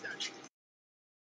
statue.